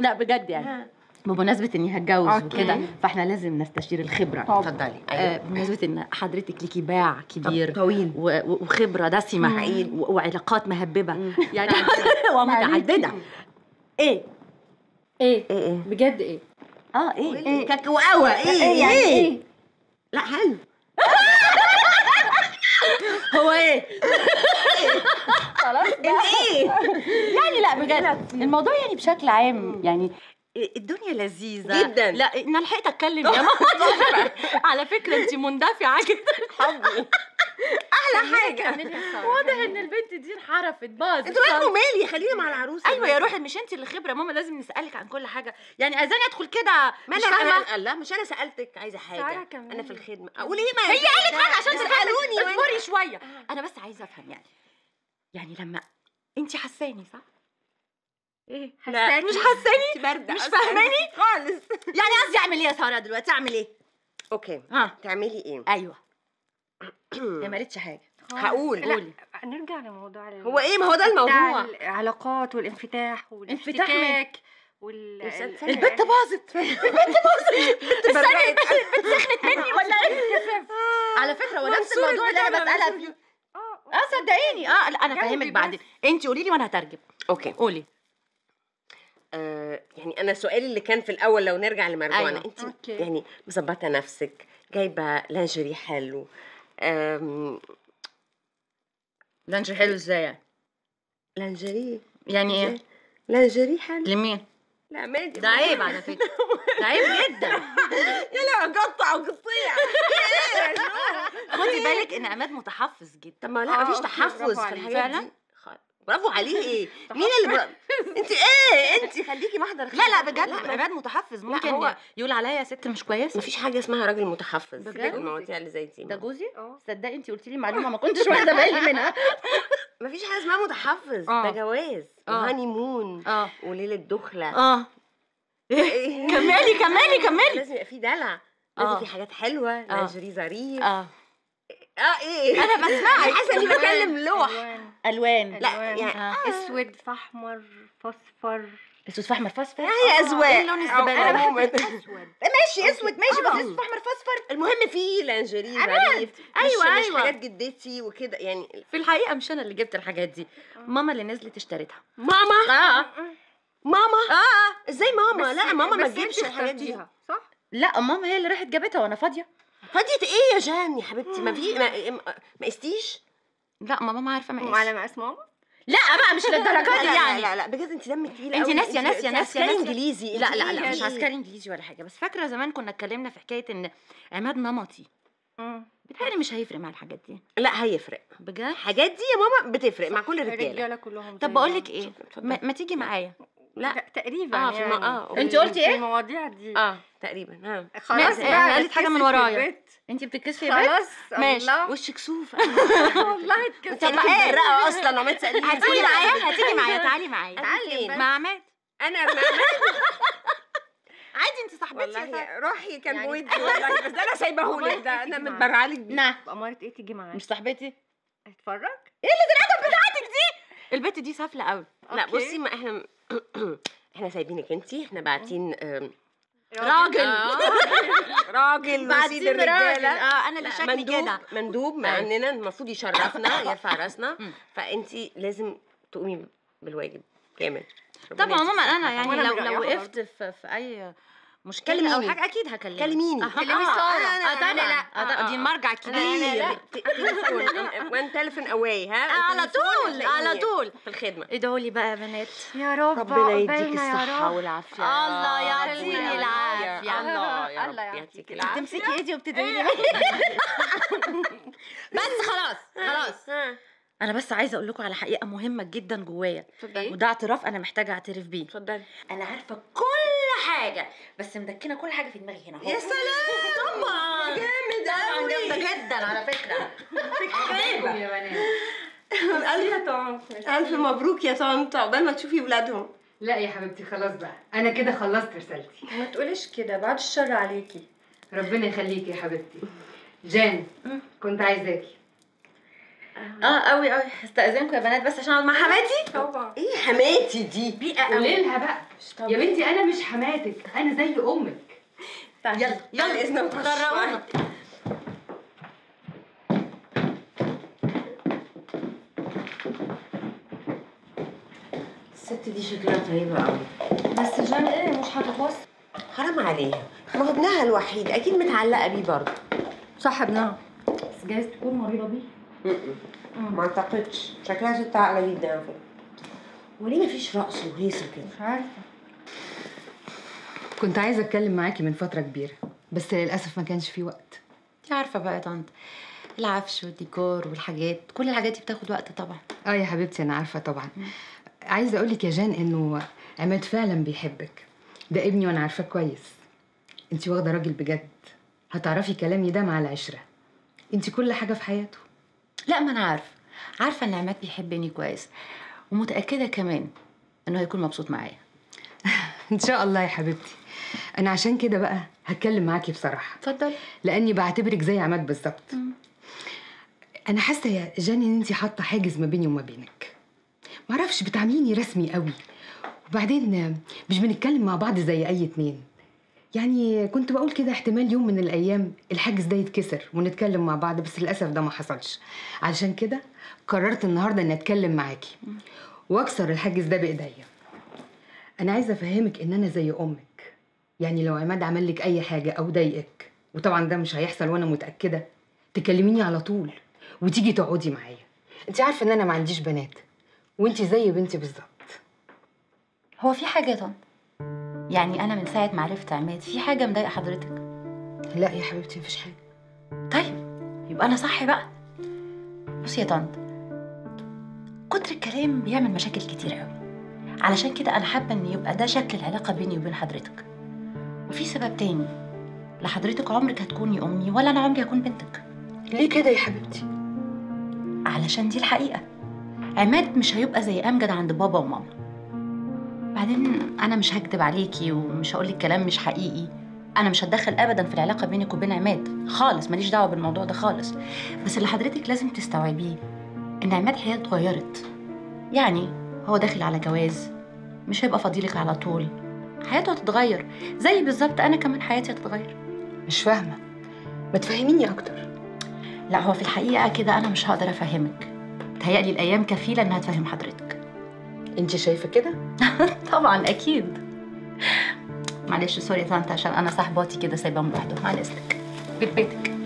لا بجد يعني. بمناسبة إني هتجوز. وكده فإحنا لازم نستشير الخبرة. اتفضلي. آه أيوه. بمناسبة إن حضرتك ليكي باع كبير طويل. وخبرة دسمة وعلاقات مهببة. يعني ومتعددة إيه؟ إيه؟ إيه إيه. بجد إيه؟ آه إيه إيه. كاكاوة إيه إيه يعني إيه؟ لا حلو. هو إيه؟ خلاص إيه يعني لا بجد. الموضوع يعني بشكل عام يعني الدنيا لذيذة. جداً. لا أنا لحقت أتكلم يا ماما. على فكرة انت مندفعة جدا. حبي أحلى حاجة. واضح إن البنت دي انحرفت باظت. أنتوا مالكم مالي؟ خلينا مع العروسة أيوه يا روحي مش انت اللي خبرة. ماما لازم نسألك عن كل حاجة. يعني عايزاني أدخل كده ما مش أنا لا مش أنا سألتك عايزة حاجة. أنا في الخدمة. أقول إيه ما هي قالت حاجة عشان تسالوني اصبري شوية. أنا بس عايزة أفهم يعني. يعني لما انت حساني صح؟ إيه لا مش حساني مش. فاهماني؟ خالص. يعني قصدي اعمل إيه يا سارة دلوقتي؟ اعمل إيه؟ أوكي ها. تعملي إيه؟ أيوه. هي ما قالتش حاجة. هقول. قولي. نرجع لموضوع ال- هو إيه؟ ما هو ده الموضوع. العلاقات والانفتاح انفتاح والاحتكاك وال. البت باظت. البت باظت. استني البت سخنت مني ولا إيه؟ على فكرة هو نفس الموضوع اللي أنا بسألها فيه. آه صدقيني. آه لا أنا فاهمك بس. بعدين. انت قولي لي وأنا هترجم. okay. قولي. آه يعني أنا سؤالي اللي كان في الأول لو نرجع لمرجوعنا أيوة. انت okay. يعني مظبطة نفسك جايبة لانجري حلو. آم، لانجر حلو إزاي يعني؟ لانجري يعني إيه؟ لانجري حلو. لمين؟ لا مادي ده عيب على فكرة. ده عيب جدا. يا لا قطع وقطيع. خدي بالك إن عماد متحفظ جدا. طب ما لا مفيش تحفظ برافو في. الحاجات فعلا؟ دي برافو عليه. إيه مين اللي برا... انت إيه؟ انت خليكي محضر لا لا. بجد لا، عماد متحفظ. ممكن هو- يقول عليا ست مش كويسة؟ مفيش حاجة اسمها راجل متحفظ. بجد؟ في المواضيع اللي زي دي. ده جوزي؟ آه. تصدقي انت قلتي لي معلومة ما كنتش واخدة بالي منها. مفيش حاجة اسمها متحفظ. آه. ده جواز. وهاني مون. آه. وليلة دخلة. آه. إيه؟ كملي كملي كملي. لازم يبقى في دلع. لازم. في حاجات حلوة. لانجري ظريف. آه. آه إيه؟ أنا بسمعك. حاسة إني بكلم لوح. ألوان. لا، ألوان. يعني- آه. أسود في احمر فاصفر. اسود في احمر فاصفر؟ هي أذواق. إيه اللون أو الزبالة؟ ده؟ عموماً. أسود. ماشي أسود. ماشي آه. بس أسود في أحمر فاصفر. المهم في لانجري عماد. ظريف أيوة، مش مش أيوة. حاجات جدتي وكده. يعني في الحقيقة مش أنا اللي جبت الحاجات دي. ماما اللي نزلت اشتريتها. ماما؟ آه. ماما؟ آه. إزاي ماما؟ لا ماما ما تجيبش الحاجات دي. صح؟ لا ماما هي اللي راحت جابتها وأنا فاضية. فاضية إيه يا جان يا حبيبتي؟ ما في ما, ما قستيش؟ لا ما ماما عارفة ما وعلى إيش. مقاس ماما؟ لا بقى مش للدرجة لا دي لا يعني لا لا بجد انت دمك تقيل انت قوي. ناسية ناسية ناسية عسكري ناسية. إنجليزي لا لا لا مش؟ عسكري إنجليزي ولا حاجة. بس فاكرة زمان كنا اتكلمنا في حكاية إن عماد نمطي بيتهيألي مش هيفرق مع الحاجات دي. لا هيفرق. بجد؟ الحاجات دي يا ماما بتفرق مع كل الرجالة. الرجاله كلهم طب بقول. لك إيه. ما, ما تيجي معايا. لا. تقريبا آه في يعني. الم- آه أنت قلتي في إيه؟ المواضيع دي. آه تقريبا ها خلاص بقى قالت حاجة من ورايا. أنت بتتكسفي يا بنت خلاص ماشي. وشك سوف. والله انت اتكسف بقى متبرقه أصلا وعمال تسأليني. هتيجي معايا هتيجي معايا تعالي معايا. تعالي. مع عماد أنا ما عادي أنت صاحبتي روحي كان يعني- بودي والله بس أنا سايبهولك ده أنا. متبرعه لك بيه. نعم. بأمارة إيه تيجي معايا؟ مش صاحبتي. أتفرج؟ البت دي سافلة قوي لا. بصي ما إحنا إحنا سايبينك أنتي إحنا باعتين راجل. آه، راجل وسيد راجل. الرجالة. آه أنا اللي شكلي مندوب كده. مندوب أيوة. عننا المفروض يشرفنا يرفع راسنا. مم. فأنتي لازم تقومي بالواجب كامل طبعا عموما أنا يعني لو لو وقفت في, في أي مشكلة أو كلميني. حاجة؟ أكيد هكلمك. كلميني. أه، كلمي آه،. آه، آه، طبعا لا. آه، آه، دي. المرجع تليفون one telephone away ها؟ على طول على طول. في الخدمة. ادعوا لي بقى يا بنات. يا رب ربنا يديك رب. والعافية. الله يا يعطيني رب. العافية. الله يا رب الله يعطيك العافية. تمسكي ايدي وبتدعي لي. بس خلاص خلاص. أنا بس عايزة أقول لكم على حقيقة مهمة جدا جوايا. وده اعتراف أنا محتاجة أعترف بيه. اتفضلي. أنا عارفة كل حاجة. بس مدكنة كل حاجة في دماغي هنا. يا سلام! طبعا. جامد قوي جامدة جدا على فكرة. يا بنات ألف ألف مبروك يا طنط عقبال ما تشوفي ولادهم. لا يا حبيبتي خلاص بقى. أنا كده خلصت رسالتي. ما تقوليش كده. بعد الشر عليكي. ربنا يخليكي يا حبيبتي. جان كنت عايزاكي. آه قوي قوي. استأذنكم يا بنات بس عشان أقعد مع حماتي. طبعا. إيه حماتي دي؟ بيئه قولي قوي لها بقى يا بنتي أنا مش حماتك أنا زي أمك. يلا يلا. اذنك جربونا الست دي شكلها طيبة قوي بس جان إيه مش هتتوصل حرام عليها. ما هو ابنها الوحيد أكيد متعلقة بيه برضه. صح ابنها. بس جايز تكون مريضة بيه. ما أعتقدش. شكلها ست عاقلة جدا على وليه مفيش رقص وهيصة كده؟ مش عارفة. كنت عايزة أتكلم معاكي من فترة كبيرة بس للأسف ما كانش في وقت. انت عارفة بقى يا طنط العفش والديكور والحاجات كل الحاجات دي بتاخد وقت طبعا. آه يا حبيبتي أنا عارفة طبعا. عايزة أقول لك يا جان إنه عماد فعلا بيحبك. ده ابني وأنا عارفاه كويس. انت واخدة راجل بجد. هتعرفي كلامي ده مع العشرة. انت كل حاجة في حياته. لا ما أنا عارفة. عارفة إن عماد بيحبني كويس ومتأكدة كمان إنه هيكون مبسوط معايا. إن شاء الله يا حبيبتي. أنا عشان كده بقى هتكلم معاكي بصراحة. اتفضل لأني بعتبرك زي عماد بالظبط. أنا حاسة يا جان إن انت حاطة حاجز ما بيني وما بينك. معرفش بتعامليني رسمي قوي. وبعدين مش بنتكلم مع بعض زي أي اتنين. يعني كنت بقول كده احتمال يوم من الأيام الحاجز ده يتكسر ونتكلم مع بعض بس للأسف ده ما حصلش. علشان كده قررت النهارده إني أتكلم معاكي وأكسر الحاجز ده بإيديا. أنا عايزة أفهمك إن أنا زي أمك. يعني لو عماد عمل لك أي حاجة أو ضايقك وطبعا ده مش هيحصل وأنا متأكدة تكلميني على طول وتيجي تقعدي معايا. أنت عارفة إن أنا ما عنديش بنات وأنت زي بنتي بالظبط. هو في حاجة يا طنط؟ يعني أنا من ساعة ما عرفت عماد في حاجة مضايقة حضرتك؟ لا يا حبيبتي مفيش حاجة. طيب يبقى أنا صح بقى. بصي يا طنط كتر الكلام بيعمل مشاكل كتير قوي. علشان كده أنا حابة إن يبقى ده شكل العلاقة بيني وبين حضرتك. وفي سبب تاني لا حضرتك عمرك هتكوني أمي ولا أنا عمري هكون بنتك. ليه كده يا حبيبتي؟ علشان دي الحقيقة. عماد مش هيبقى زي أمجد عند بابا وماما. بعدين أنا مش هكدب عليكي ومش هقولك كلام مش حقيقي. أنا مش هتدخل ابدا في العلاقة بينك وبين عماد. خالص ماليش دعوة بالموضوع ده خالص. بس اللي حضرتك لازم تستوعبيه إن عماد حياته اتغيرت. يعني هو داخل على جواز مش هيبقى فضيلك على طول. حياته هتتغير. زي بالظبط أنا كمان حياتي هتتغير. مش فاهمة. ما تفهميني أكتر. لا هو في الحقيقة كده أنا مش هقدر أفهمك. تهيألي الأيام كفيلة إنها تفهم حضرتك. انت شايفة كده؟ طبعا أكيد. معلش سوري يا عشان أنا صاحباتي كده سايباهم لوحدهم. على إذنك. بيت بيتك.